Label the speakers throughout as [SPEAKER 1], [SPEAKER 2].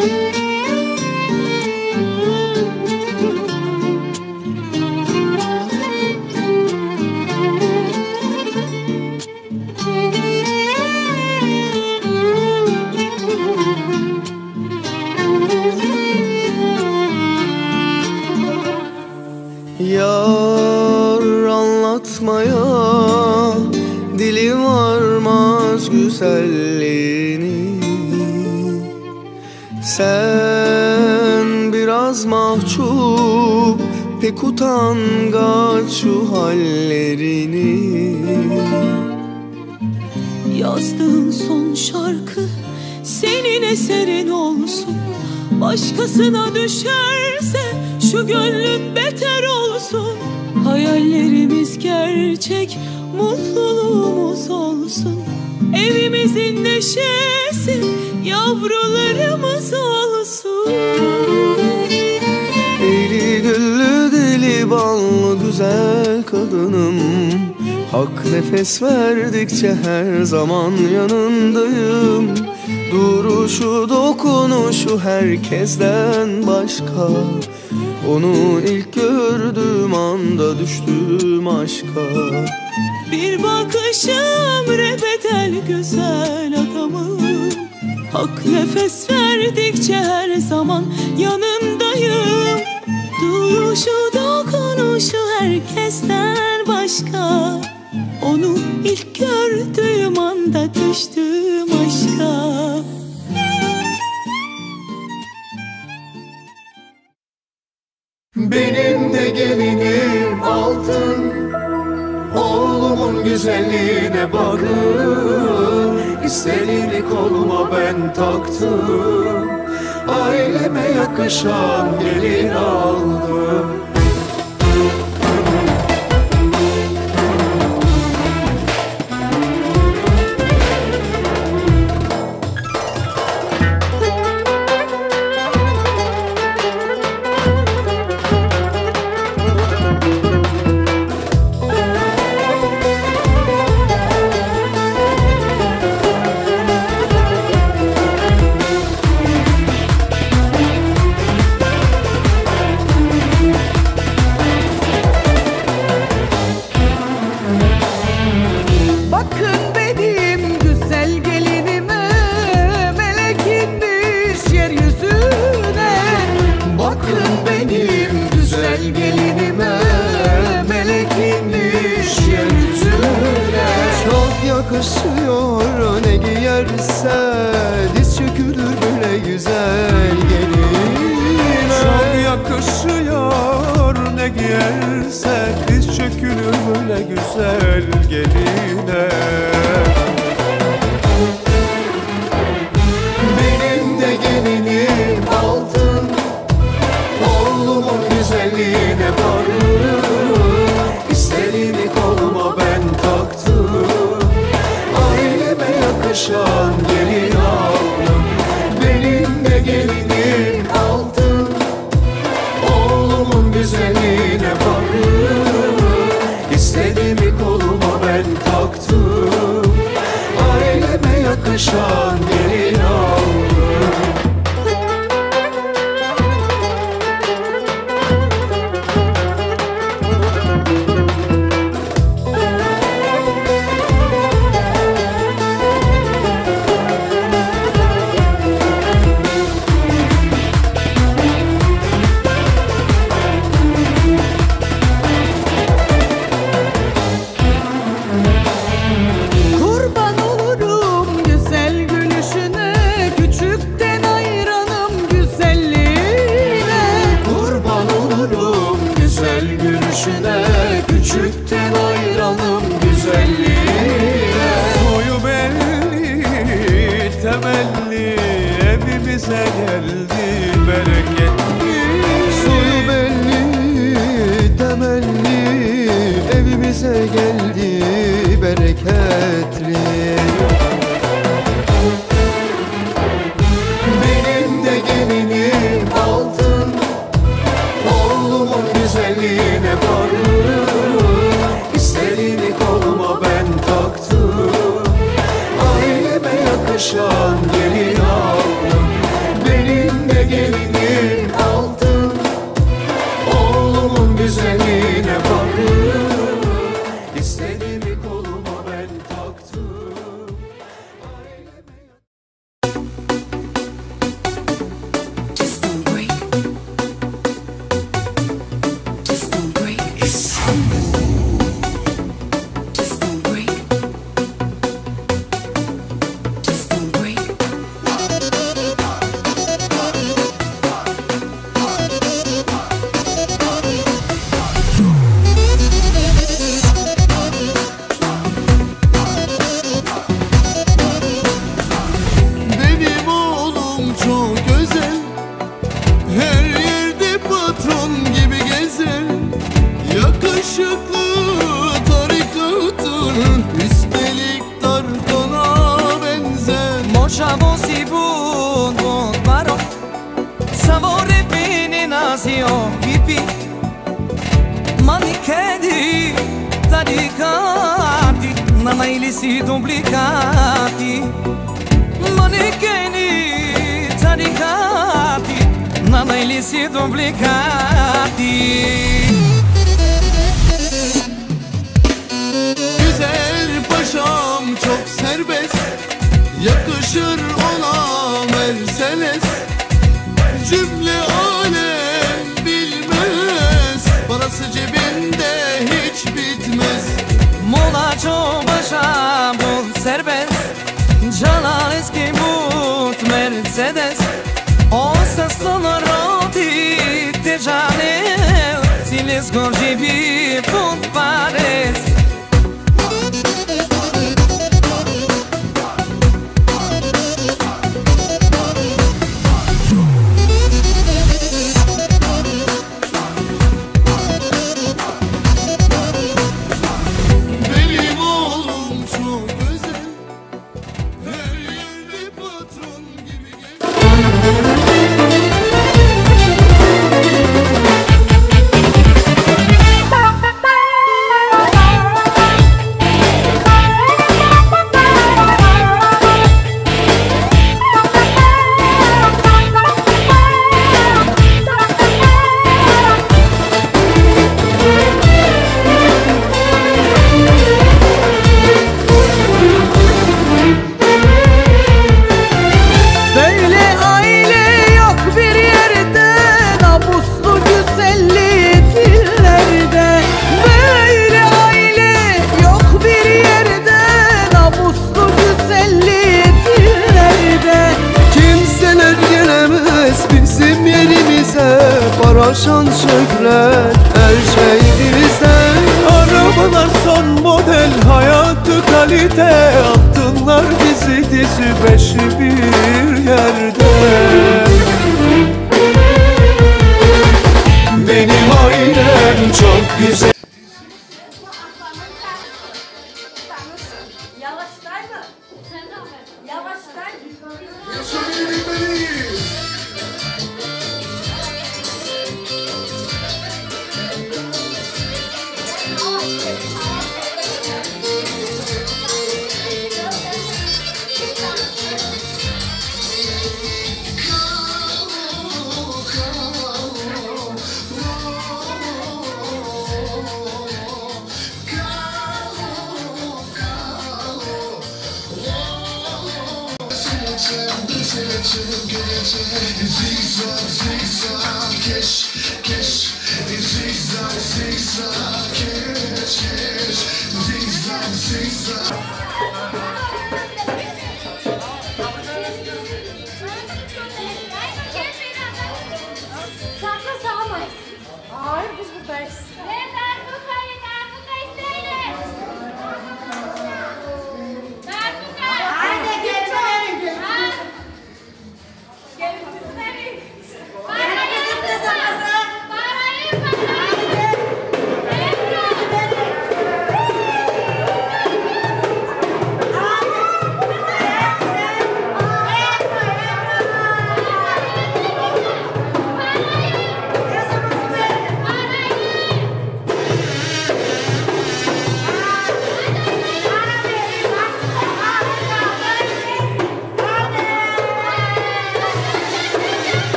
[SPEAKER 1] Música utangaç şu hallerini.
[SPEAKER 2] Yazdığın son şarkı senin eserin olsun. Başkasına düşerse şu gönlüm beter olsun. Hayallerimiz gerçek mutluluğumuz olsun. Evimizin neşesi yavrularımız olsun
[SPEAKER 1] güzel kadınım. Hak nefes verdikçe her zaman yanındayım. Duruşu dokunuşu herkesten başka. Onu ilk gördüğüm anda düştüm aşka.
[SPEAKER 2] Bir bakışım rebedel güzel adamım Hak nefes verdikçe her zaman yanındayım. Duruşu dokunuşu herkesten başka. Onu ilk gördüğüm anda düştüm aşka.
[SPEAKER 3] Benim de gelinim altın Oğlumun güzelliğine bakın. İstediğini koluma ben taktım Aileme yakışan gelin aldım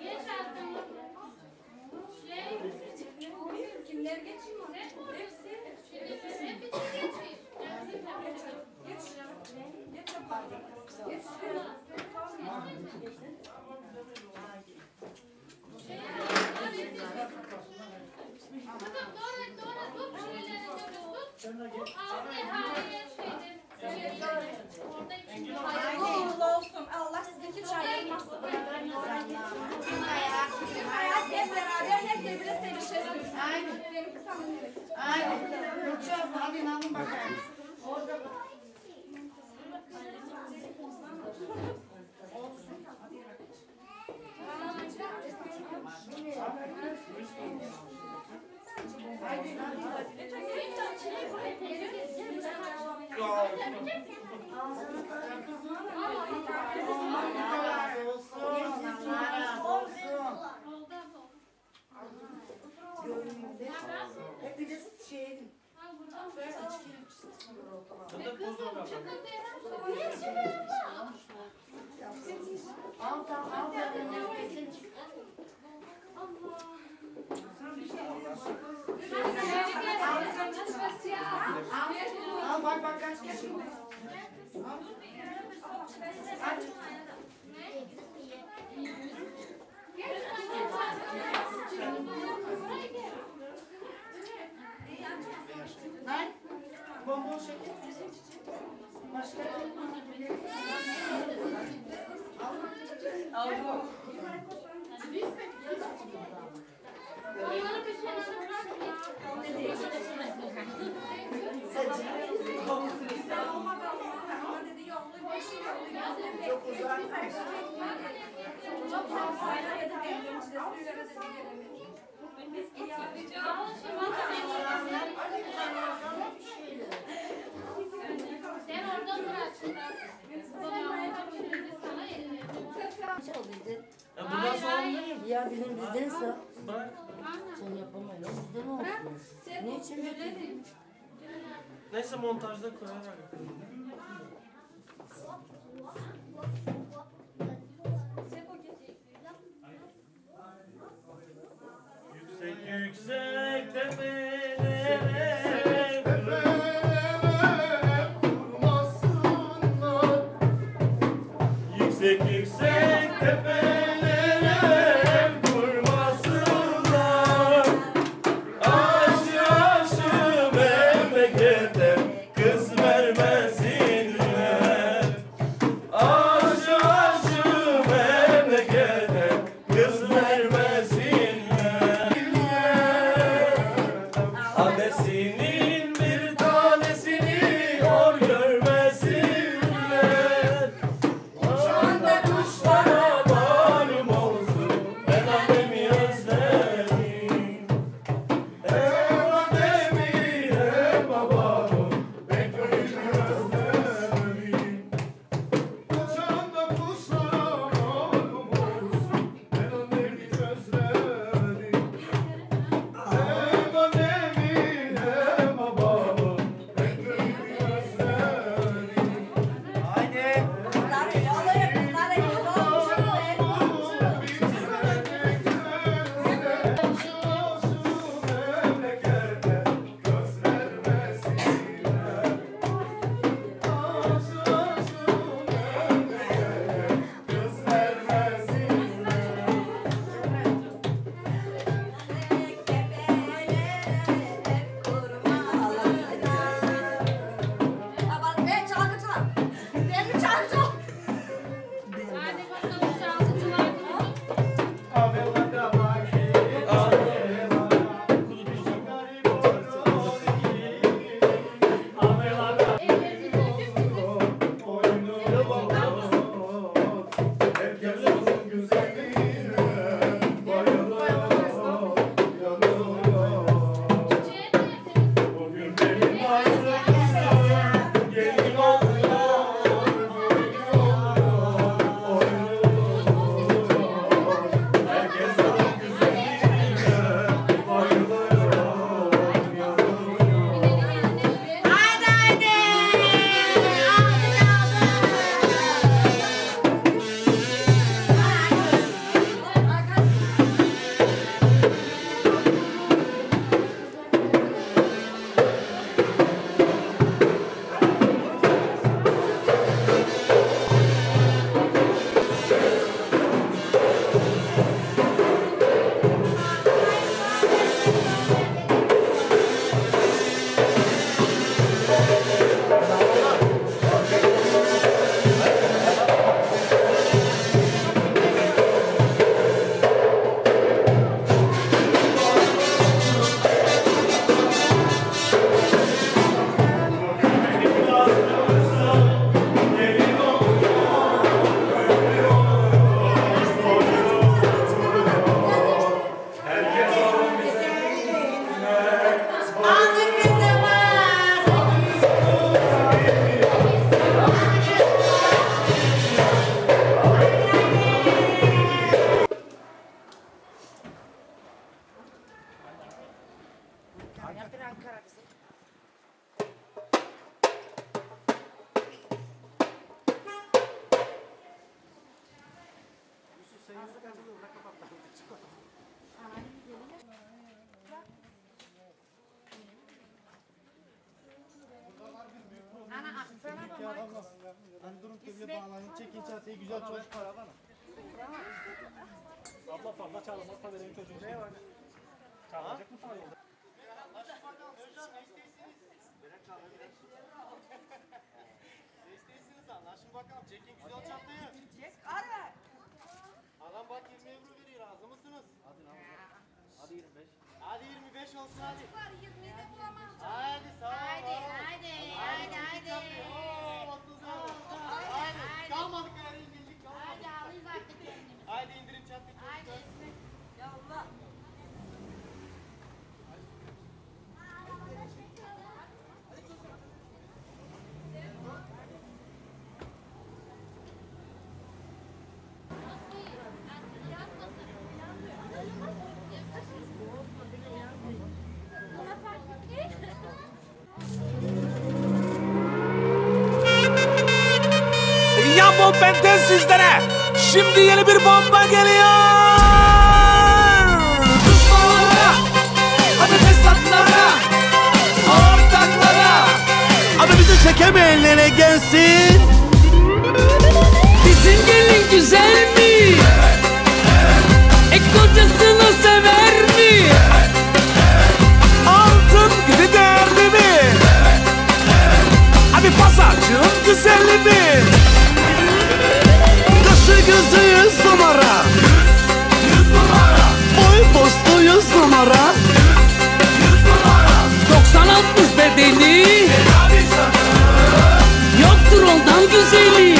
[SPEAKER 4] Wieczór.
[SPEAKER 5] Neyse montajda koyarım. yüksek yüksek tepelere kurmasınlar. Yüksek yüksek tepelere benden sizlere. Şimdi yeni bir bomba geliyor. Düşmanlara, hadi fesatlara, ortaklara. Abi bizi çekemeyenlere gelsin.
[SPEAKER 6] Bizim gelin güzel mi? Evet, evet. E kocasını sever mi? Evet, evet.
[SPEAKER 5] Altın gibi değerli mi? Evet, evet. Abi pazarcığın güzeli mi?
[SPEAKER 6] yüzü yüz numara. Yüz,
[SPEAKER 5] yüz numara. Boy postu yüz numara
[SPEAKER 3] Yüz, yüz numara Doksan altmış bedeni Yoktur ondan güzeli.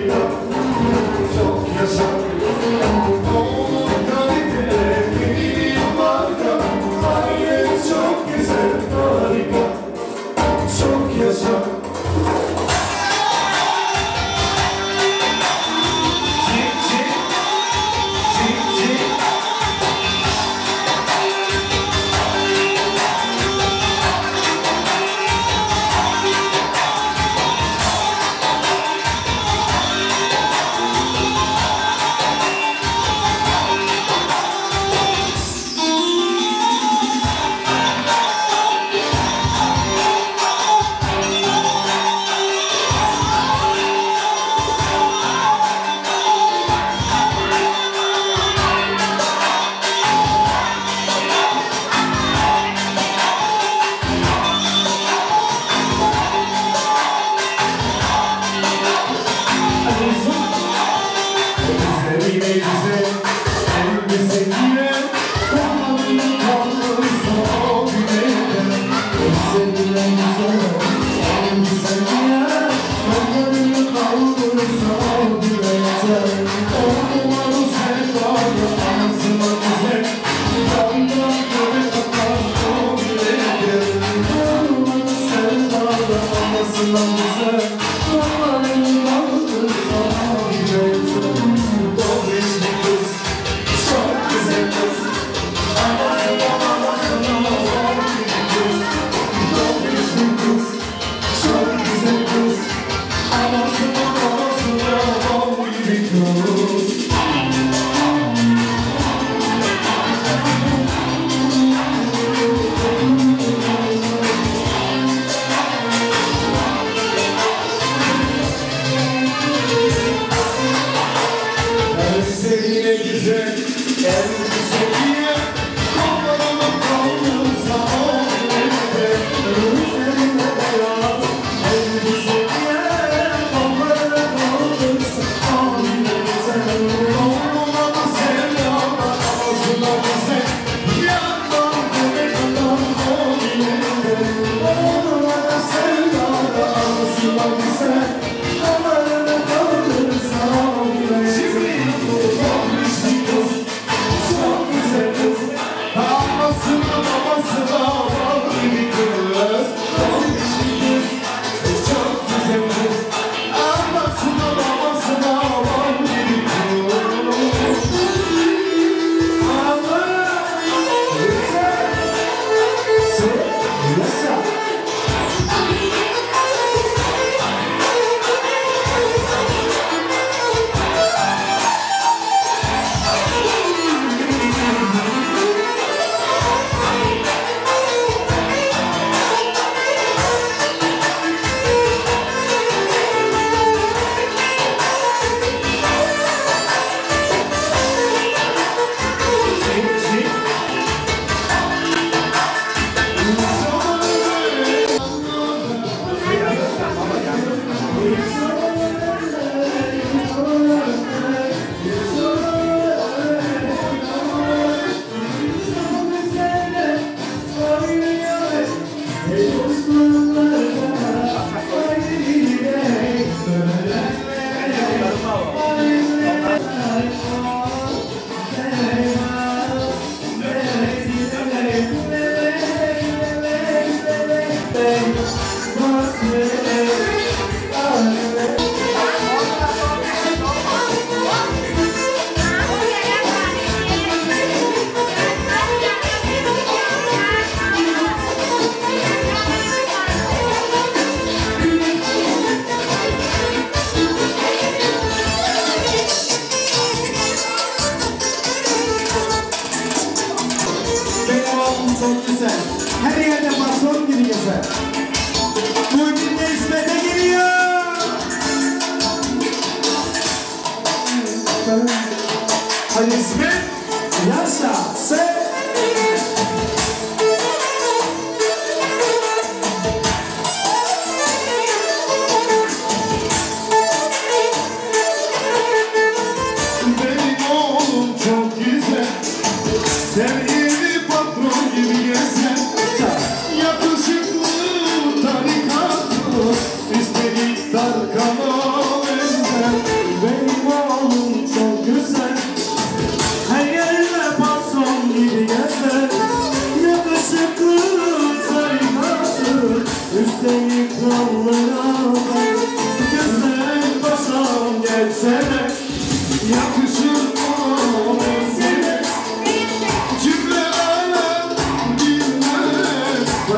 [SPEAKER 3] we go.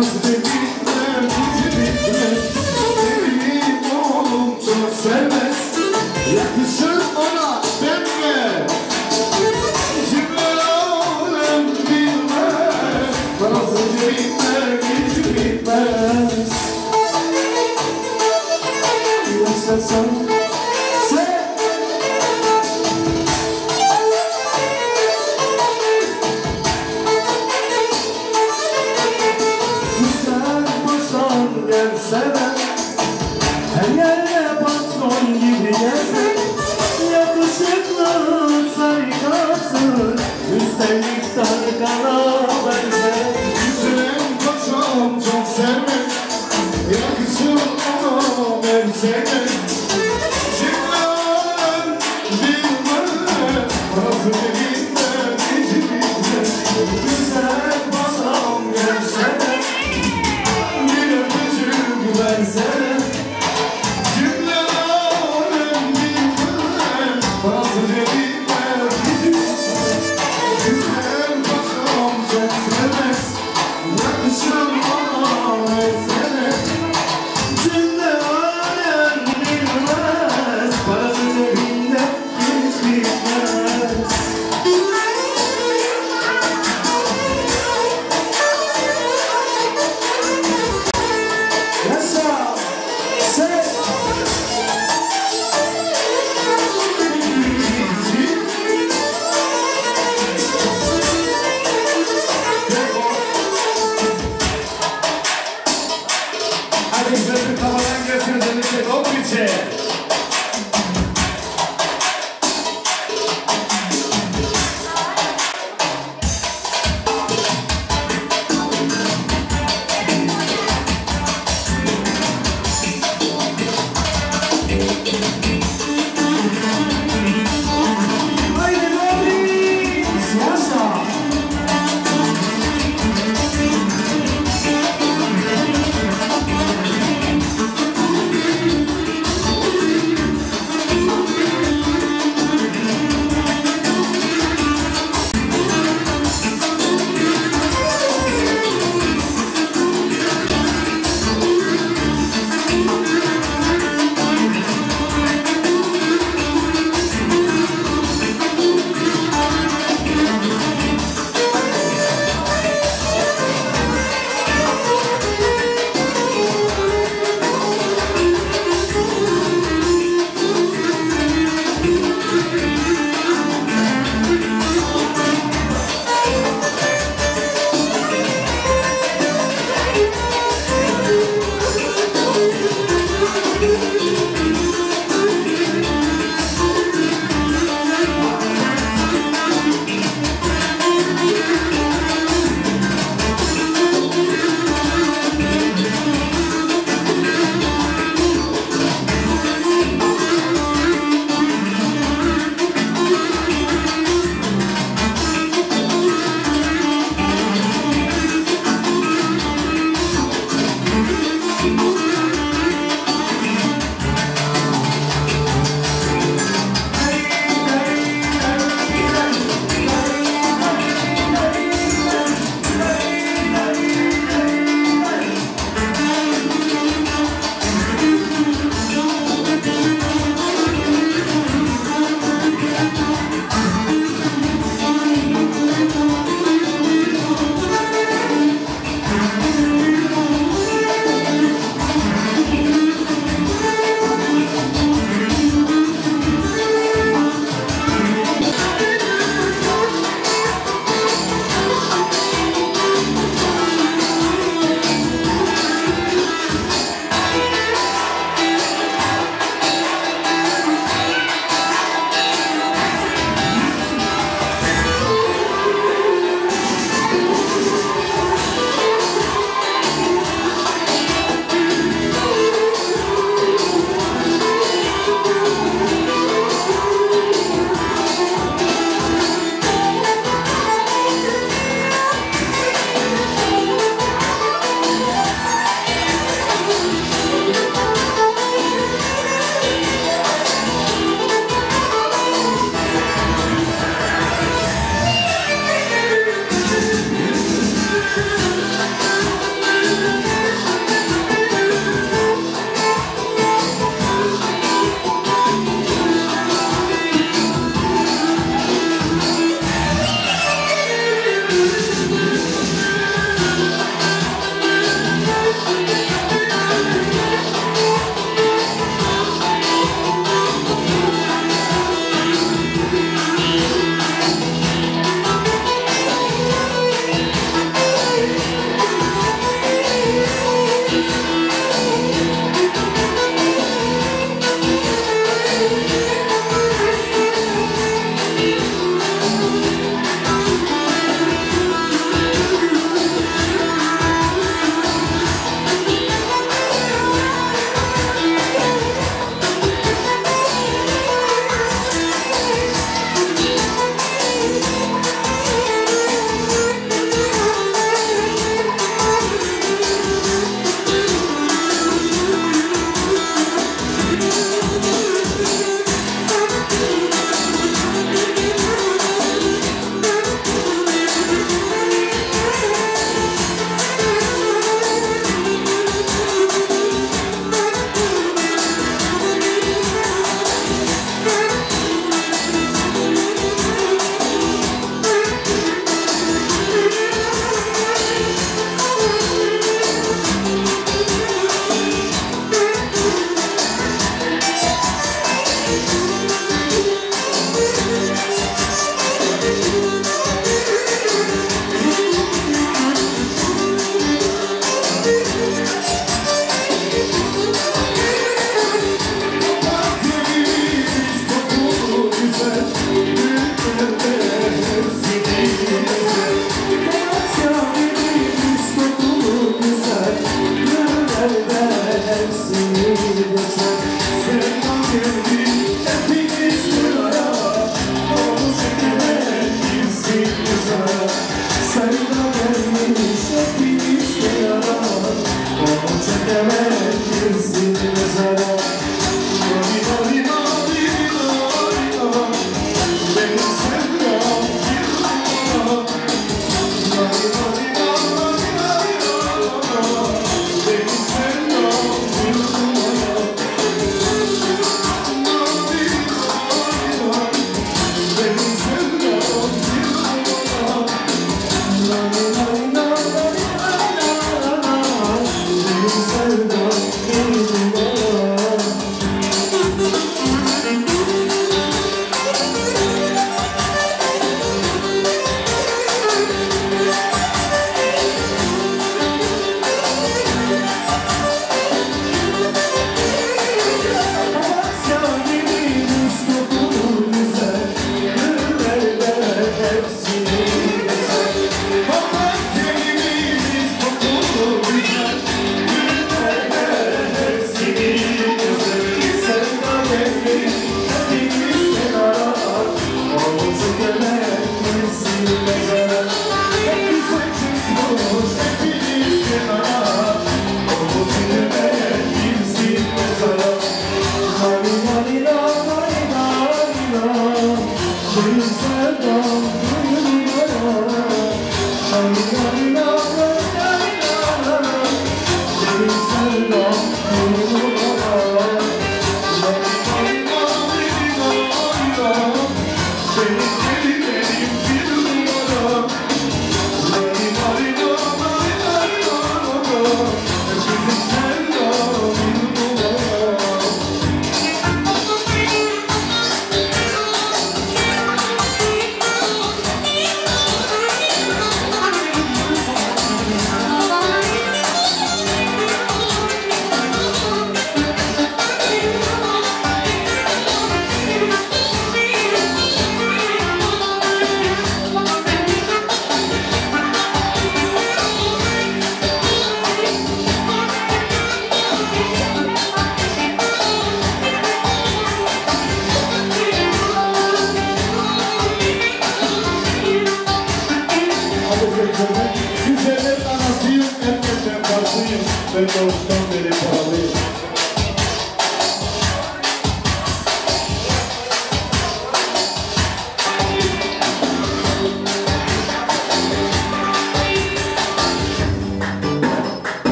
[SPEAKER 3] wants to do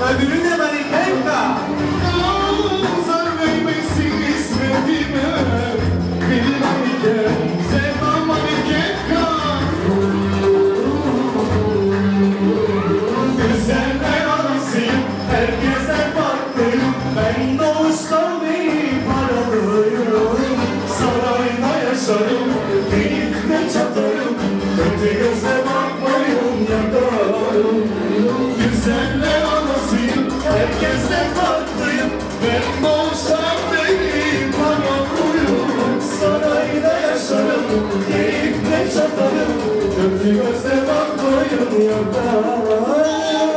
[SPEAKER 3] öbürü
[SPEAKER 5] your love.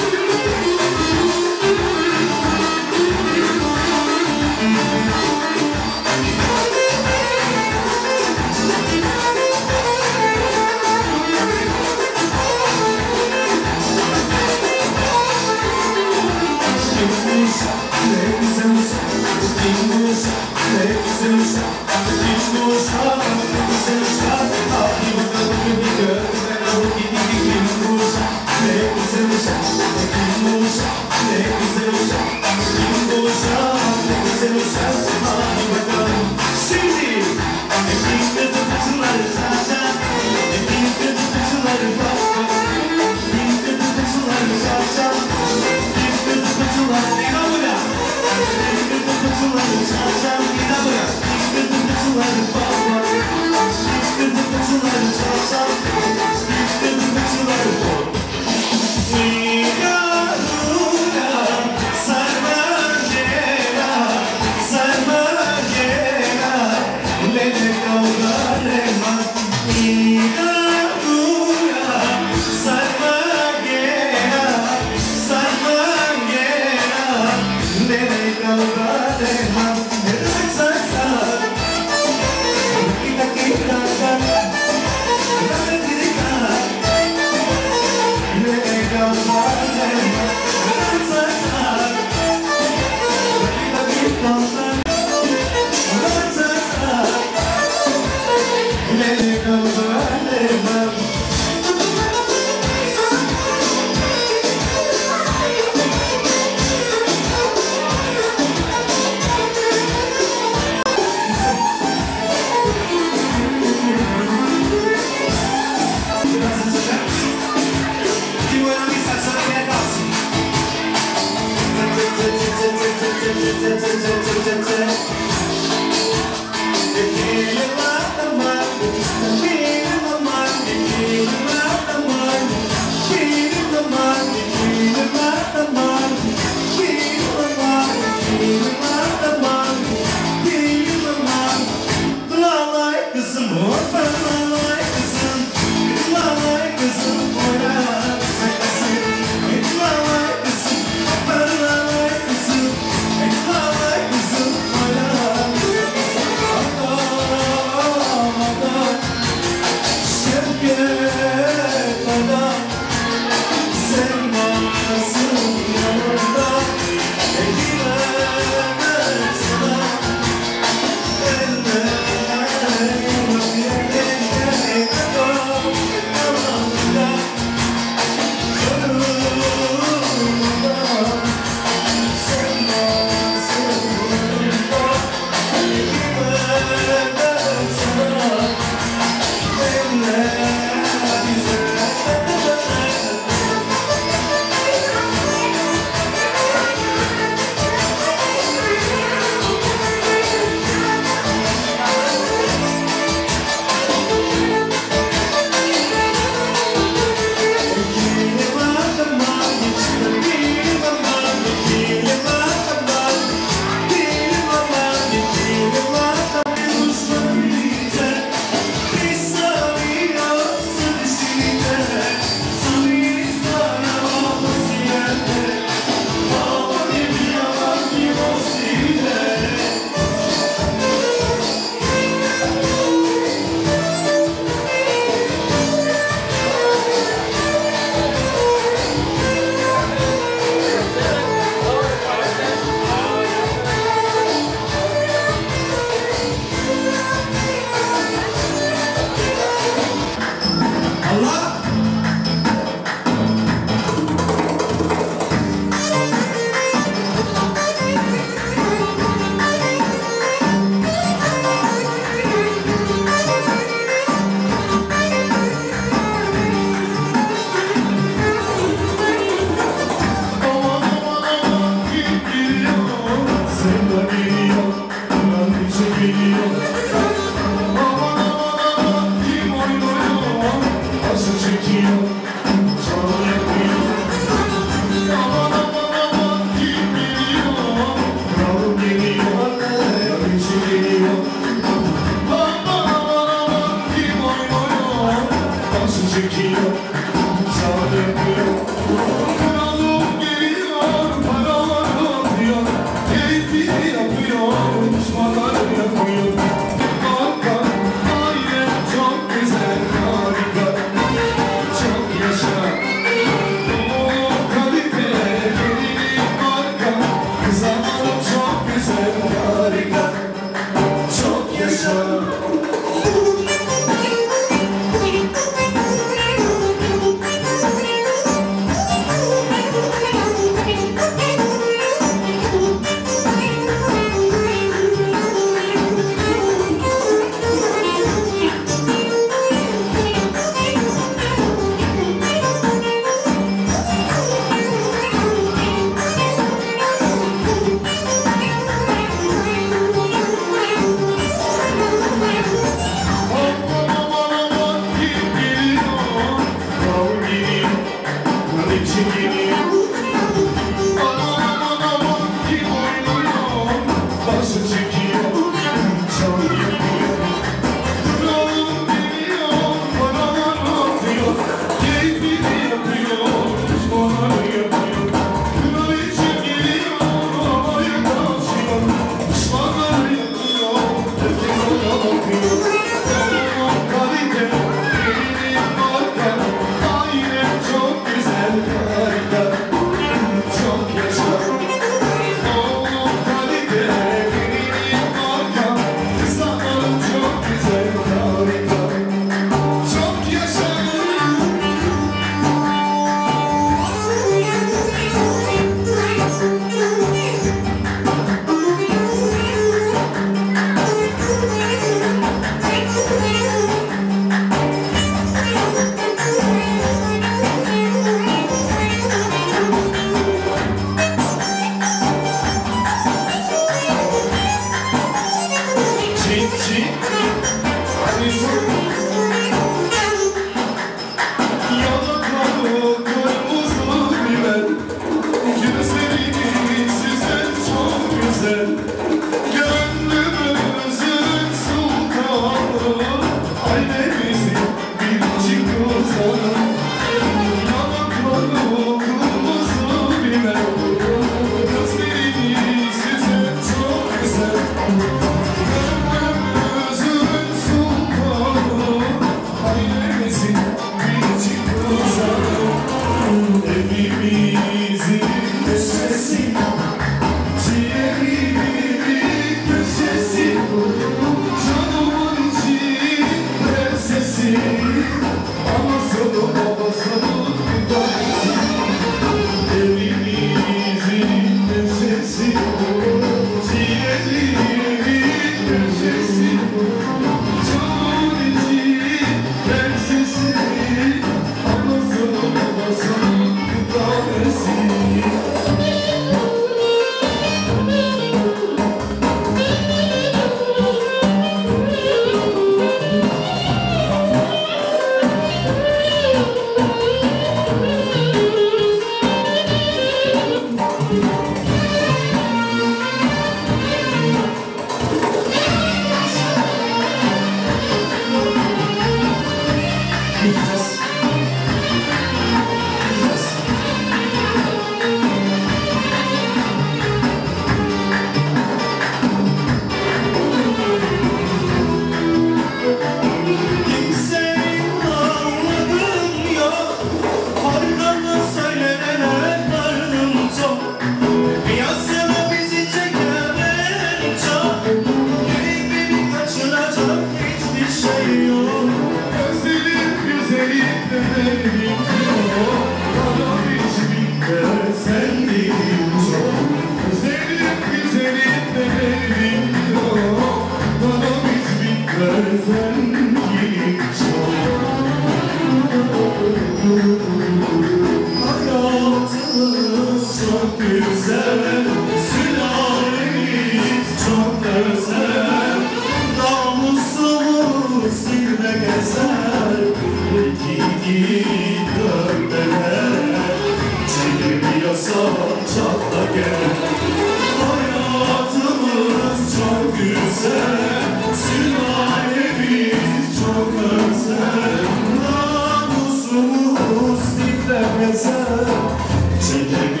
[SPEAKER 7] Thank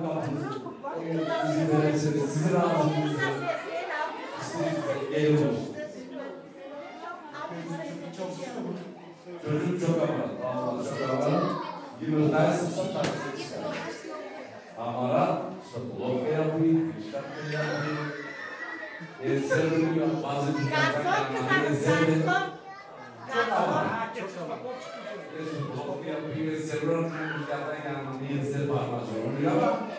[SPEAKER 8] Gün bizi verirseniz sizin ağzınızı. Gelin olsun. Çocuk çok ama. Allah çok ama. Yıllar sıfır Amara, sebuah yapayım, işler yapayım. Ezberliyor, bazı kitaplar ezberliyor. Çok ama. Sebuah yapayım, ezberliyor, kitaplar yanında ezber parmak zorunda ama Amara Peter Azrat di Bazar.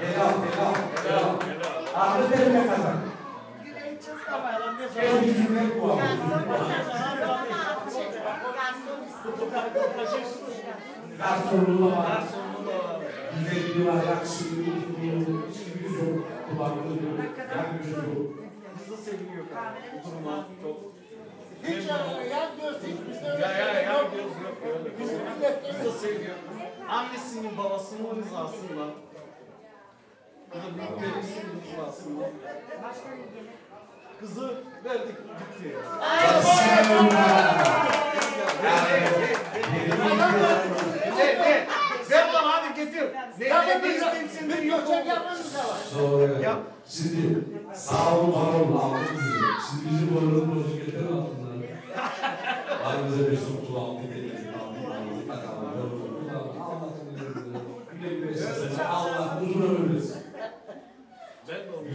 [SPEAKER 8] Gel, gel, gel. Ahmet Elim'e kazan. Gel, bizimle bu Garsonluğu var. Güzelliği var, yakışıklı, yok, kulaklığı yakışık yok.
[SPEAKER 4] Hızlı abi. Oturma çok.
[SPEAKER 5] Hiç yan göz hiç bizde öyle
[SPEAKER 4] Ya ya ya göz yok öyle.
[SPEAKER 5] Bizim millette
[SPEAKER 4] Hızlı sevgi yok. Annesinin babasının rızasıyla. Ya da büyüklerimizin rızasıyla. Kızı verdik gitti. Ver bana hadi getir. Ne ne ne senden
[SPEAKER 5] bir
[SPEAKER 4] yok oldu.
[SPEAKER 8] Sonra şimdi sağ olun var olun. Şimdi bizim boynumuz bozuk yeter altından. Bize bir su altı gelir. Allah uzun ömür versin.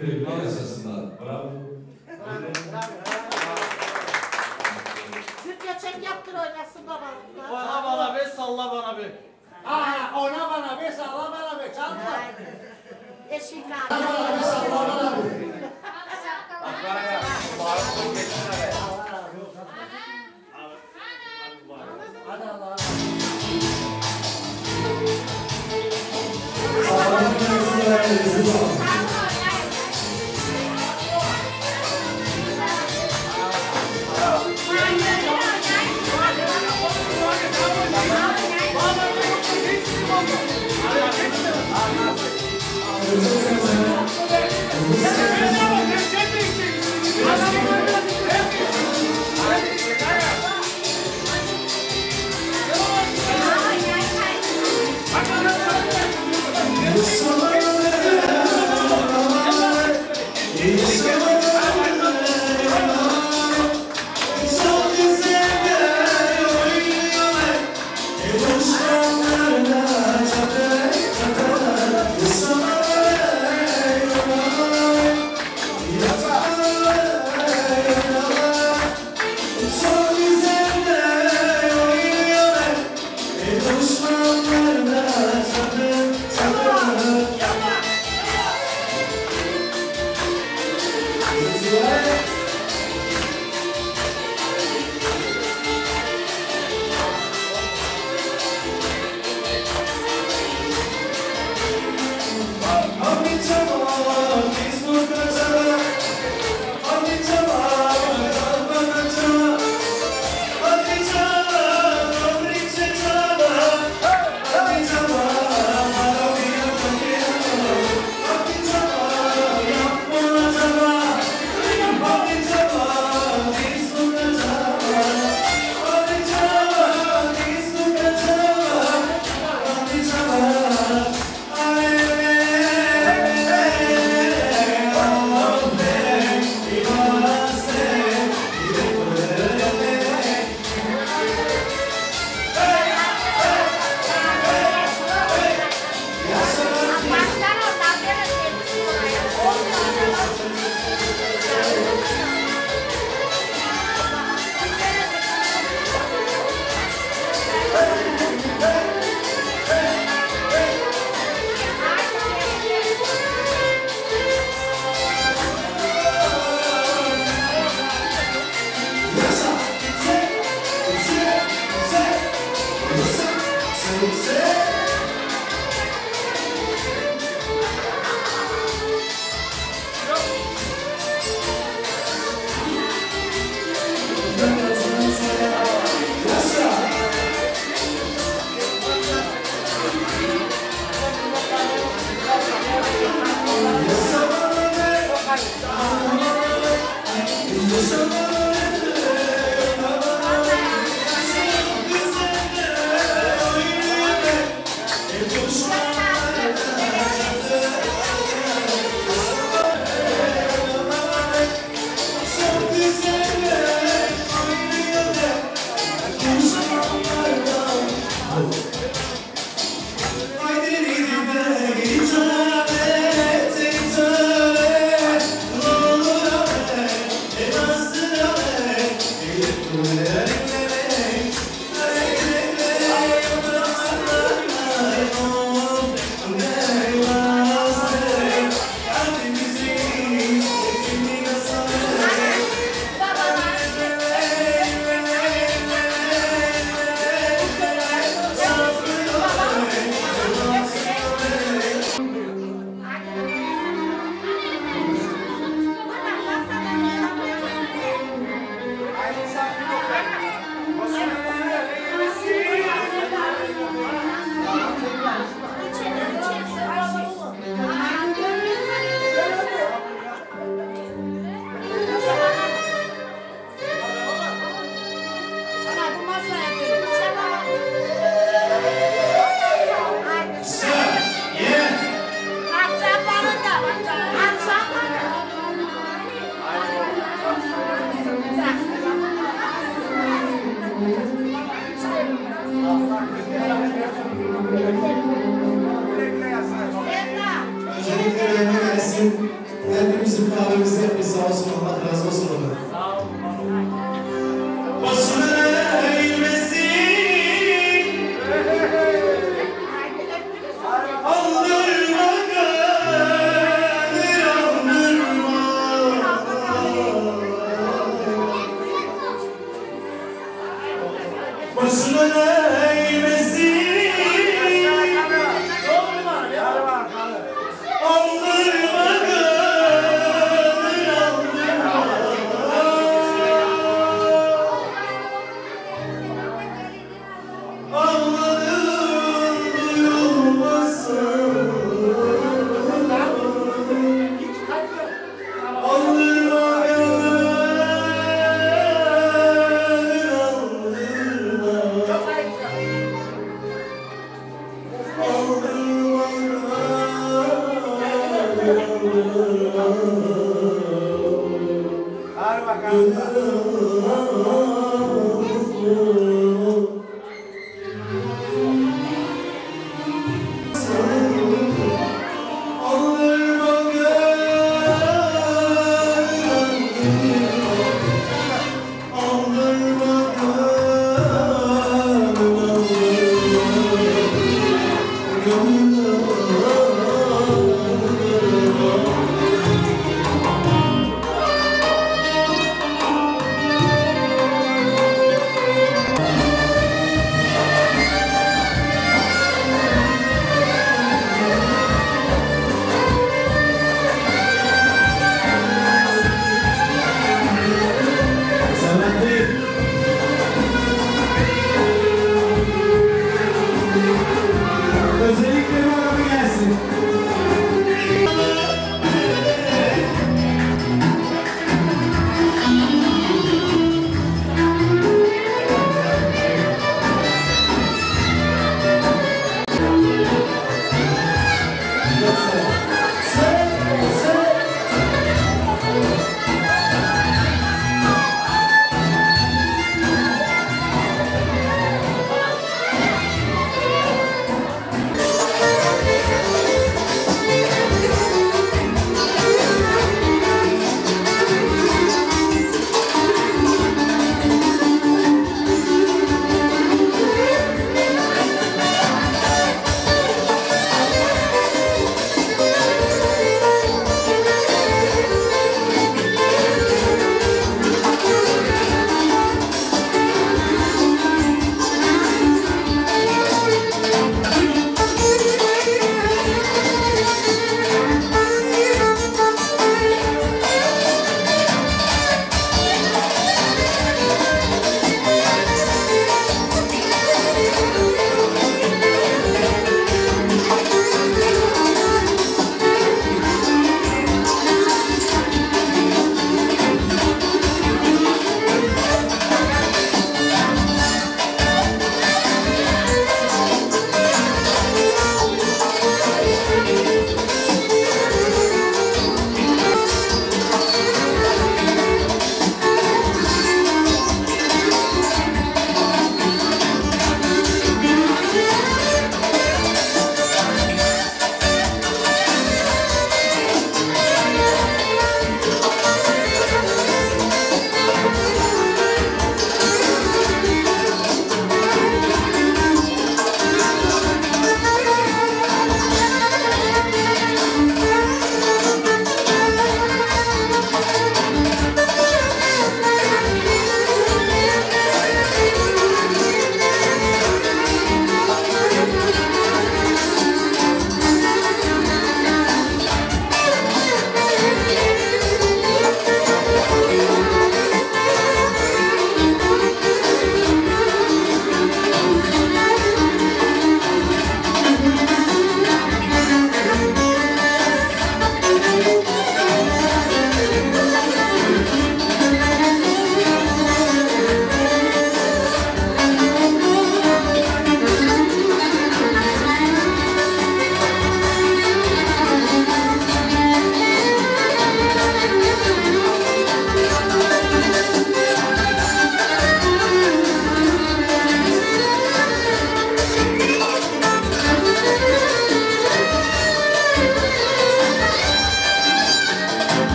[SPEAKER 8] Güle yaşasınlar. Bravo.
[SPEAKER 5] Bir göçek yaptır oynasın babalıkla.
[SPEAKER 4] Bana bana be salla bana be.
[SPEAKER 5] Aha ona bana be salla bana be çalma. Eşikler. Bana bana be salla bana be. Hadi Cada lá.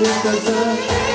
[SPEAKER 5] Because you.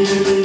[SPEAKER 5] you.